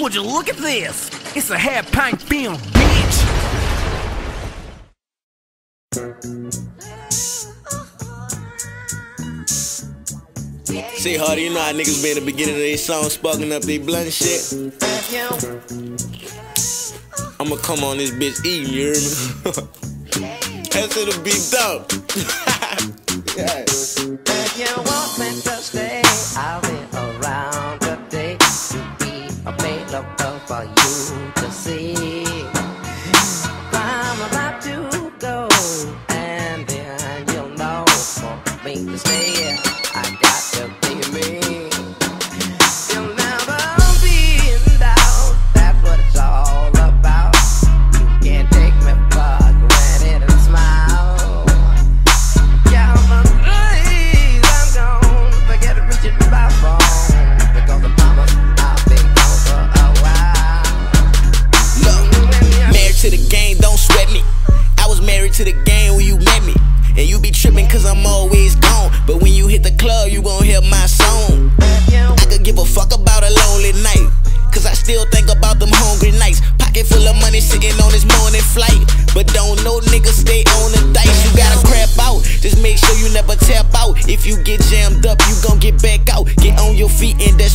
Would you look at this? It's a half pint film, bitch! See, Hardy, you know how niggas be in the beginning of their song sparking up they blunt shit? I'ma come on this bitch eating, you hear me? That's it'll be yeah. To the game, don't sweat me. I was married to the game when you met me. And you be tripping cause I'm always gone. But when you hit the club, you gon' hear my song. I could give a fuck about a lonely night. Cause I still think about them hungry nights. Pocket full of money sitting on this morning flight. But don't know niggas stay on the dice. You gotta crap out. Just make sure you never tap out. If you get jammed up, you gon' get back out. Get on your feet and that's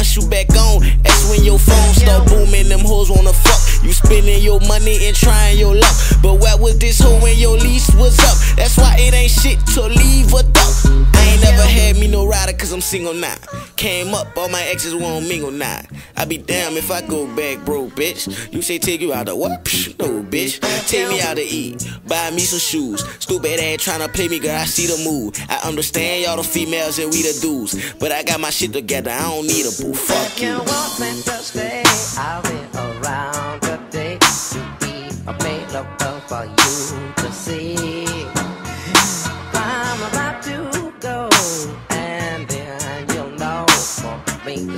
once you back on, that's when your phone start booming. Them hoes wanna fuck. You spending your money and trying your luck. But where was this hoe when your lease was up? That's why it ain't shit to leave a me no rider cause I'm single now. Came up, all my exes won't mingle now. I be damn if I go back bro, bitch. You say take you out to what? Psh, no, bitch. Take me out to eat, buy me some shoes. Stupid ass tryna play me, girl. I see the move. I understand y'all the females and we the dudes. But I got my shit together, I don't need a boo. Fuck you I'll around to be available for you to see.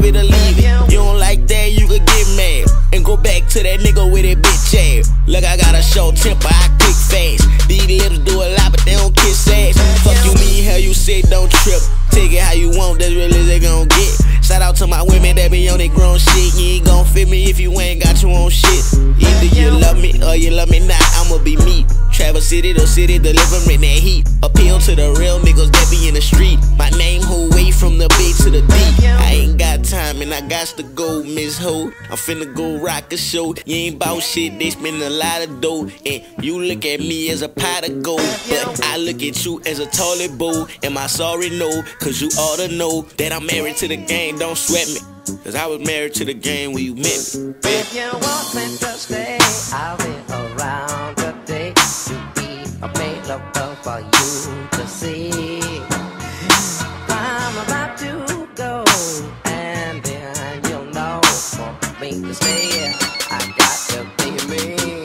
love it or leave it. You don't like that, you could get mad. And go back to that nigga with that bitch ass. Look, I got a short temper, I click fast. These lips do a lot, but they don't kiss ass. Fuck you mean how you say don't trip. Take it how you want, that's really they gon' get. Shout out to my women that be on their grown shit. You ain't gon' fit me if you ain't got your own shit. Either you love me or you love me not, I'ma be Travel city to city, delivering that heat. Appeal to the real niggas that be in the street. My name whole way from the bay to the deep. I ain't got time and I got to go, Miss Ho. I'm finna go rock a show. You ain't bout shit, they spend a lot of dough. And you look at me as a pot of gold. But I look at you as a toilet bowl. Am I sorry? No, cause you ought to know that I'm married to the game. Don't sweat me. Cause I was married to the game when you met me. If you want me to stay, I'll be around see. I'm about to go, and then you'll know for me to stay. I got to be me.